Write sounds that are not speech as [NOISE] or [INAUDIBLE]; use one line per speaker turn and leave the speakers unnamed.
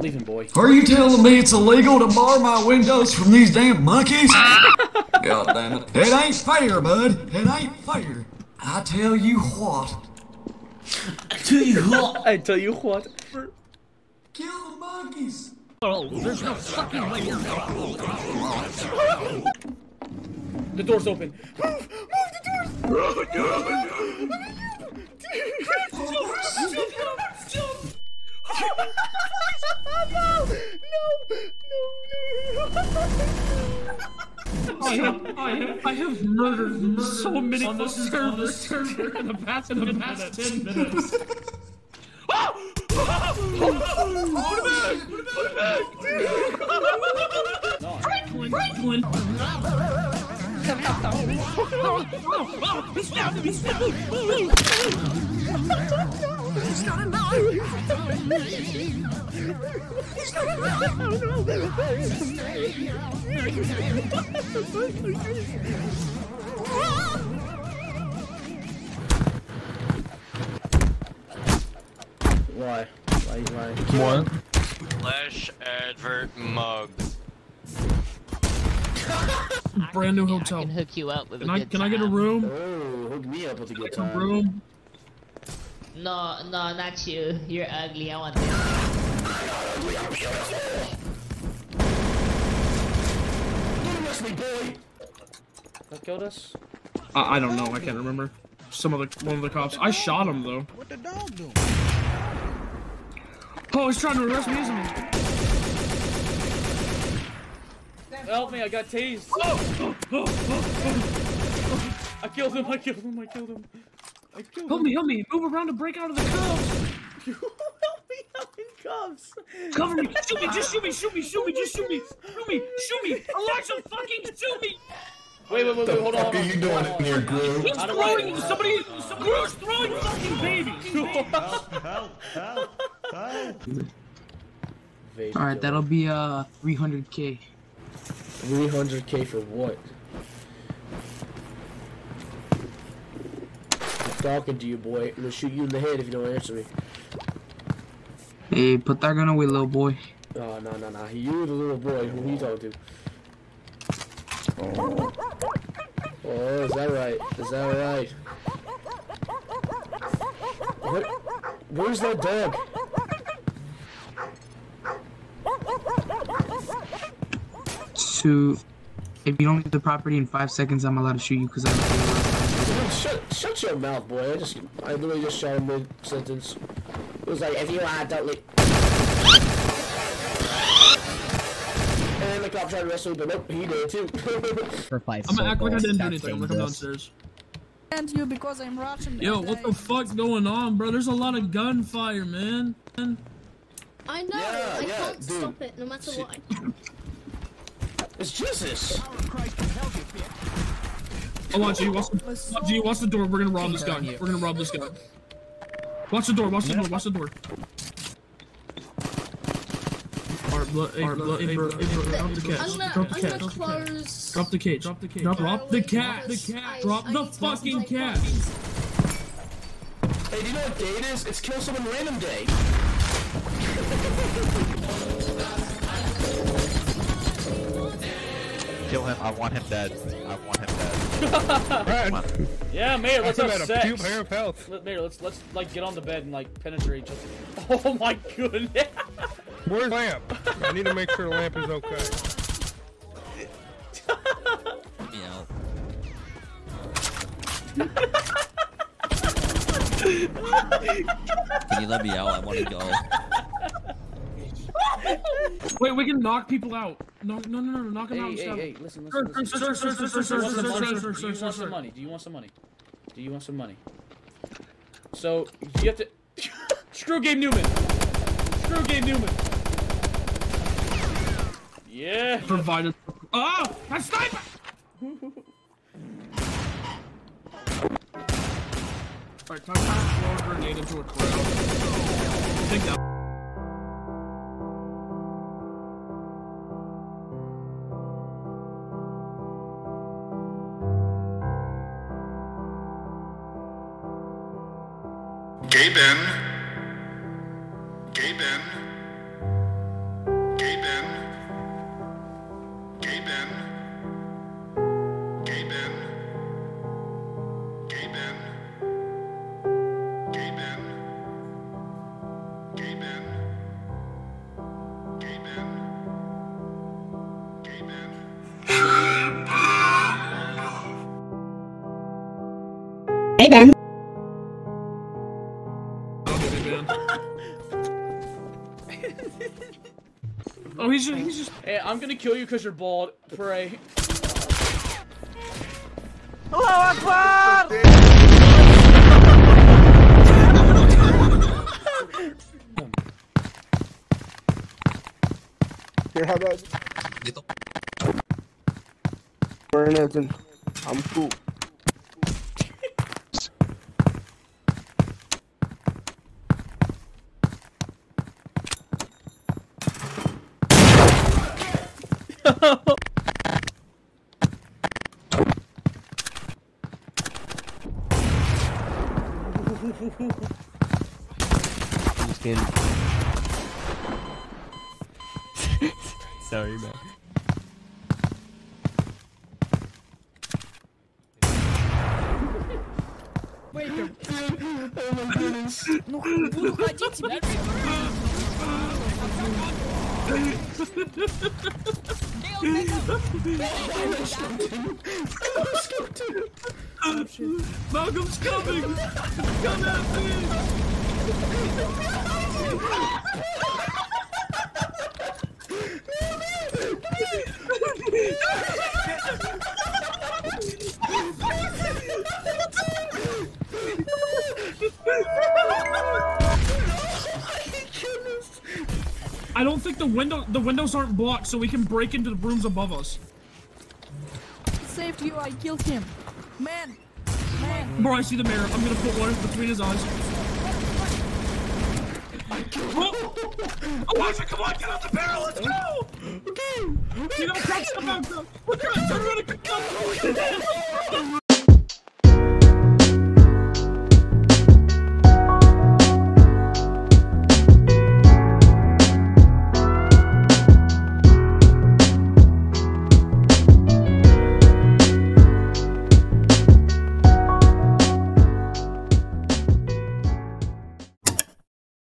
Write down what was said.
not leaving, boy.
Are you telling me it's illegal to bar my windows from these damn monkeys? [LAUGHS] God damn it. It ain't fair, bud. It ain't fair. I tell you what.
I tell you what. [LAUGHS] I tell you what.
Kill the monkeys.
Oh, there's no fucking way.
The door's open. Move! Move the doors! Oh, no! No!
I have, I have, I have murdered, murdered so many on the server, server in the past, in the past 10 minutes. Oh! Put [LAUGHS] it back! Put it back! Franklin! Franklin! He stabbed him! He stabbed him! He's not alive! He's not
Why? Why? Why?
What?
Flash advert mug.
Brand new
I
hotel.
can hook you up with
Can
a
I,
good
can I get a room?
Oh, hook me up with a good
A
time.
room?
No, no, not you. You're ugly. I want this.
That killed us?
I, I don't know. I can't remember. Some other one of the cops. I shot him though.
What the dog doing?
Oh, he's trying to arrest me, isn't he?
Help me, I got tased. I killed him, I killed him, I killed him. I killed
Help
him.
me, help me! Move around to break out of the cuffs. [LAUGHS]
Help me, I'm in cuffs.
Cover me! Shoot me! Just shoot me! Shoot me! Shoot me! Just shoot me! Shoot me! Shoot me! Elijah, fucking shoot me!
Wait, wait, wait, wait, hold on.
What are you doing in here, Groove?
He's throwing
I-
somebody. Somebody's throwing fucking babies. [LAUGHS]
Vape
Alright, that'll be uh 300k.
300k for what? I'm talking to you, boy. I'm gonna shoot you in the head if you don't answer me.
Hey, put that gun away, little boy.
Oh, no, no, no. You the little boy. Who are you talking to? Oh, is that right? Is that right? What? Where's that dog?
So, if you don't leave the property in five seconds, I'm allowed to shoot you because I.
Dude, shut, shut your mouth, boy. I just, I literally just shot him mid sentence. It was like, if you uh, don't leave. And the cop tried to wrestle, but nope, he did too. [LAUGHS]
For five
I'm gonna act like I didn't do anything. I'm gonna come downstairs.
And you because I'm Russian.
Yo, what the fuck's going on, bro? There's a lot of gunfire, man.
I know.
Yeah,
I
yeah,
can't
dude.
stop it no matter
See-
what. [LAUGHS]
it's Jesus.
Oh, watch you. Watch the, watch you. Watch the door. We're gonna rob this guy. We're gonna rob this guy. Watch the door. Watch the door. Watch the door. Alright, bro, hey, bro, hey, bro, hey, bro, drop the
I'm
catch.
gonna,
Drop the
I'm
catch.
gonna close.
Drop the cage. Drop the cage. Drop, drop the cat. The cat. Drop the fucking cat.
Hey, do you know what day it is? It's Kill Someone Random Day. [LAUGHS]
Kill him. I want him dead. I want him dead.
Brad,
Yeah, Mayor, let's
I'm
have
at a few pair of health.
Let- Mayor, let's let's like get on the bed and like penetrate each [LAUGHS] other. Oh my goodness.
Where's lamp? I need to make sure the lamp is okay. [LAUGHS]
Can you let me out? I want to go.
Wait, we can knock people out. Knock, no, no, no, no, knock them
Hey,
out.
hey,
Stop.
hey, listen,
Sir,
listen,
sir,
listen.
sir, sir, sir, sir,
Do you want
sir,
some
sir,
money?
sir,
Do
sir,
you
sir,
want
sir.
some money? Do you want some money? Do you want some money? So you have to screw Gabe Newman. Screw Gabe Newman. Yeah.
Provided. Ah! A sniper! Alright, time to throw a grenade into a crowd. I think that.
Gaben, Gaben, Gaben, Gaben, Gaben, Gaben, Gaben, Gaben, Gaben, Gaben.
Hey Ben. Oh, he's just, he's just.
Hey, I'm gonna kill you because you're bald. Pray.
Here, how about We're nothing. I'm cool.
Sorry, man.
Ну, буду ходить тебе.
Malcolm's coming! Come at me! I don't think the window the windows aren't blocked, so we can break into the rooms above us.
Saved you, I killed him. Man, man.
Bro, I see the mirror. I'm gonna put one between his eyes. Oh, Elijah, come on, get out the barrel, let's go! Okay! You gotta catch the back, bro! Look at turn around and come [LAUGHS]